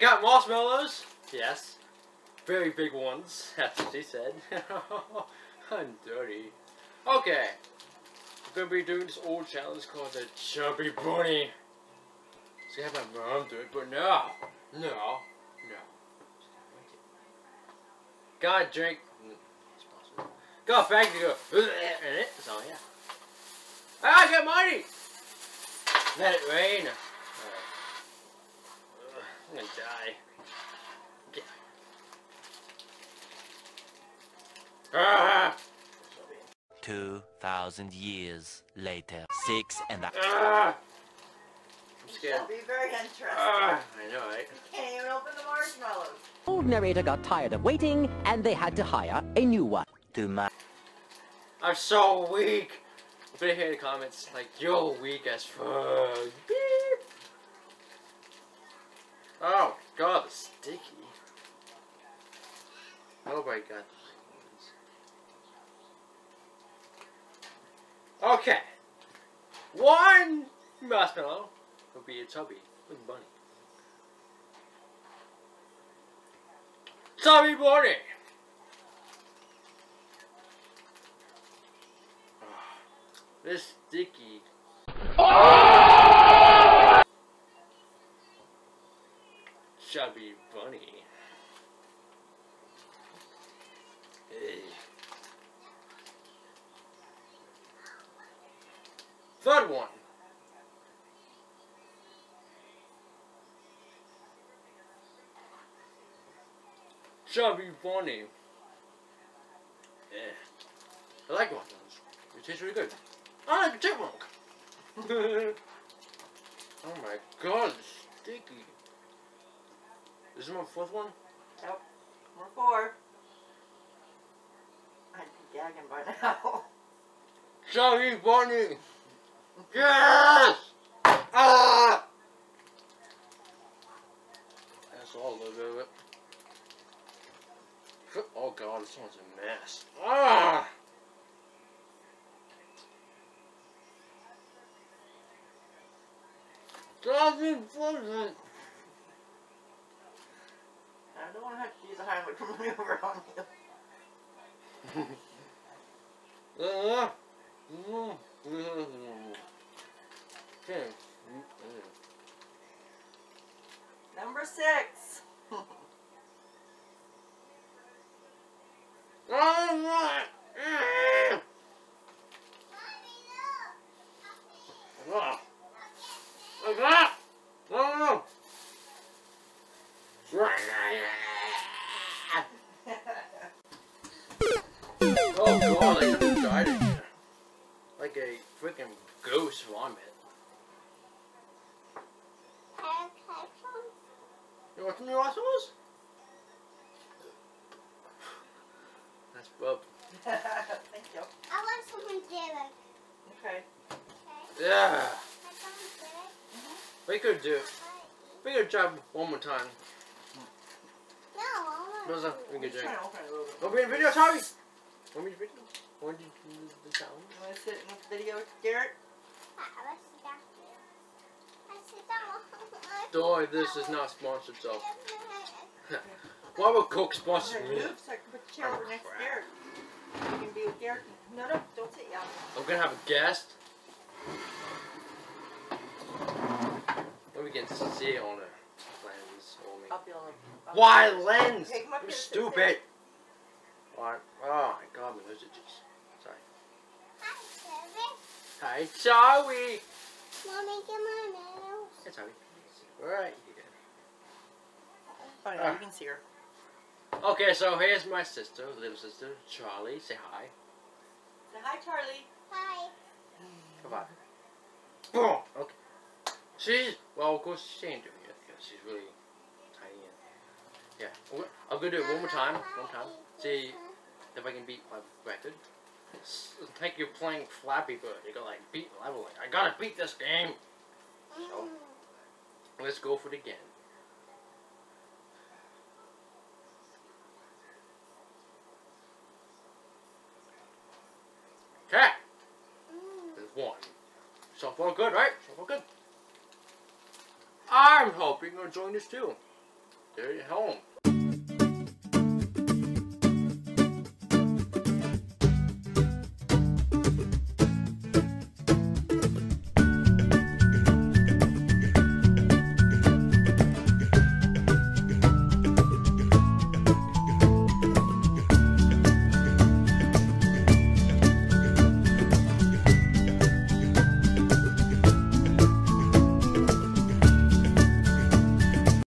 marshmallows. Yes. Very big ones. That's what she said. I'm dirty. Okay. We're gonna be doing this old challenge called the Chubby Bunny. So I have my mom do it, but no. No. No. God drink. Go back to go. In it. So yeah. I get money. Let it rain. I'm gonna die. Get. Ah! 2,000 years later. Six and a Ah! I'm You scared. shall be very interested. Ah! I know, right? You can't even open the marshmallows. Old narrator got tired of waiting, and they had to hire a new one. to my I'm so weak. I'm gonna hear in the comments like, "You're weak as fuck." Beep. Oh God, it's sticky. Oh my God. Okay. One marshmallow will be a chubby with bunny. Chubby bunny. Ah, this sticky. Oh! Chubby bunny. Hey. Third one. Chubby bunny. Yeah. I like one of those. It tastes really good. I like a chipmunk. oh my god, it's sticky. This is my fourth one? Yep. Number four. I'd be gagging by now. Chubby bunny! Yes! Ah! That's all a little bit of it. Oh god, this one's a mess. Ah! Chubby bunny! I don't want to have to use a Heimlich maneuver on you. Number six. Ah! Ah! Ah! Ghost vomit. You want some new assholes? That's bub. Thank you. I want someone to like, Okay. Yeah. I don't We could do We could try one more time. No, I Those want are we I'm could just drink. trying to open it a little bit. Want me in video, Tommy? Want me in video? Want you to do the sound? You want to sit in the video, Garrett? I sit down. I sit down. Boy, this is not sponsored, so. Why would Coke sponsor me? so I can put the chair oh, over next to Garrett. You can be with Garrett. No, no, don't sit yet. I'm gonna have a guest. Maybe we can see on a lens or. I'll be on the. Why lens? Take 'em up You're stupid. Alright my god, my nose itches. Sorry. Hi, sorry. Mommy, get my nails. It's sorry. Right here. Fine, Ah. you can see her. Okay, so here's my sister, little sister, Charlie. Say hi. Say hi, Charlie. Hi. Goodbye. Boom. Okay. She's well, of course she ain't doing it because she's really tiny and yeah. I'm gonna- I'm gonna do it one more time. One time. See if I can beat my record. Like you're playing Flappy Bird. You gotta like beat level. I gotta beat this game. So let's go for it again. Okay. There's one. So far good, right? So far good. I'm hoping you'll join us too. Stay at home.